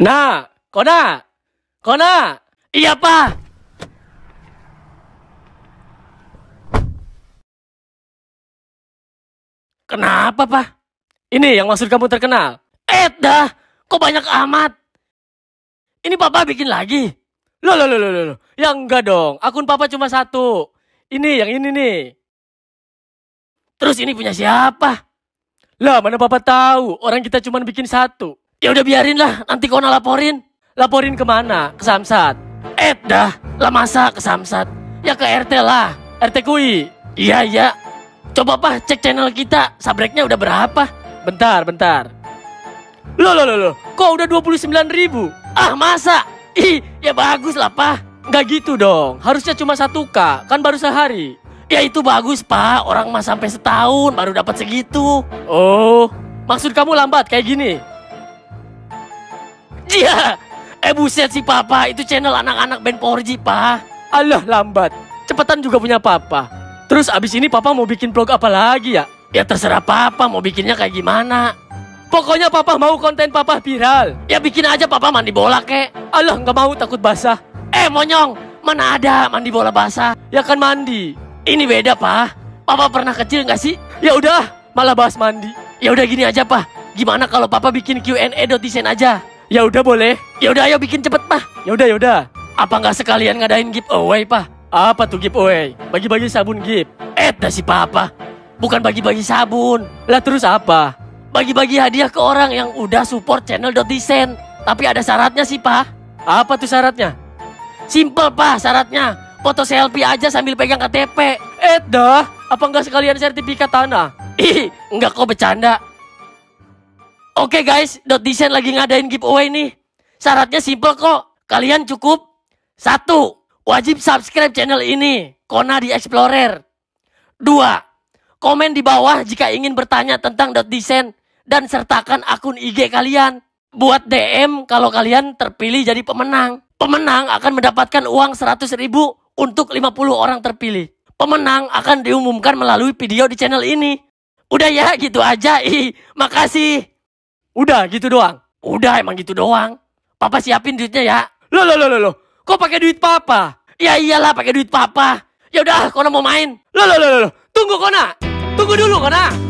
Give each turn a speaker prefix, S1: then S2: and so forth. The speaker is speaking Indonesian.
S1: Nah, Kona. Kona.
S2: Iya, Pak. Kenapa, Pak?
S1: Ini yang maksud kamu terkenal.
S2: Eh, dah. Kok banyak amat? Ini Papa bikin lagi.
S1: Loh, loh, loh, loh, loh. Ya enggak dong. Akun Papa cuma satu. Ini, yang ini nih.
S2: Terus ini punya siapa?
S1: Lah, mana Papa tahu? Orang kita cuma bikin satu.
S2: Ya udah biarin lah, nanti kau laporin.
S1: Laporin ke mana? Ke Samsat.
S2: Eh, dah. Lah masa ke Samsat? Ya ke RT lah.
S1: RT Kui.
S2: Iya, iya. Coba pak cek channel kita, sabreknya udah berapa?
S1: Bentar, bentar. Loh, loh, loh, loh. Kok udah 29 ribu?
S2: Ah, masa? Ih, ya bagus lah, Pak.
S1: Nggak gitu dong. Harusnya cuma satu K. Kan baru sehari.
S2: Ya itu bagus, Pak. Orang mah sampai setahun baru dapat segitu.
S1: Oh, maksud kamu lambat kayak gini?
S2: Iya. Eh buset sih, Papa. Itu channel anak-anak band Porji, Pak.
S1: Alah, lambat. Cepetan juga punya papa. Terus abis ini papa mau bikin vlog apa lagi ya?
S2: Ya terserah Papa mau bikinnya kayak gimana.
S1: Pokoknya papa mau konten papa viral.
S2: Ya bikin aja Papa mandi bola, kek.
S1: Alah, nggak mau takut basah.
S2: Eh, monyong. Mana ada mandi bola basah?
S1: Ya kan mandi.
S2: Ini beda, Pak. Papa pernah kecil nggak sih?
S1: Ya udah, malah bahas mandi.
S2: Ya udah gini aja, Pak. Gimana kalau Papa bikin Q&A dot desain aja?
S1: Ya udah boleh.
S2: Ya udah ayo bikin cepet, Pak.
S1: Ya udah, ya udah.
S2: Apa nggak sekalian ngadain giveaway, Pak?
S1: Apa tuh giveaway? Bagi-bagi sabun gift.
S2: Eh, dah si Papa. Bukan bagi-bagi sabun.
S1: Lah terus apa?
S2: Bagi-bagi hadiah ke orang yang udah support channel dot desain. Tapi ada syaratnya sih, Pak.
S1: Apa tuh syaratnya?
S2: Simple, Pak, syaratnya. Foto selfie aja sambil pegang KTP.
S1: Eh dah, apa nggak sekalian sertifikat tanah?
S2: Ih, enggak kok bercanda. Oke guys, Dot Design lagi ngadain giveaway nih. Syaratnya simple kok. Kalian cukup satu, wajib subscribe channel ini, Kona di Explorer. Dua, komen di bawah jika ingin bertanya tentang Dot Design dan sertakan akun IG kalian. Buat DM kalau kalian terpilih jadi pemenang. Pemenang akan mendapatkan uang 100 ribu untuk 50 orang terpilih. Pemenang akan diumumkan melalui video di channel ini. Udah ya, gitu aja. Ih, makasih.
S1: Udah gitu doang.
S2: Udah emang gitu doang. Papa siapin duitnya ya.
S1: Loh, loh, loh, loh, loh. Kok pakai duit papa?
S2: Ya iyalah pakai duit papa. Ya udah, Kona mau main.
S1: Loh, loh, loh, loh. Tunggu Kona. Tunggu dulu Kona.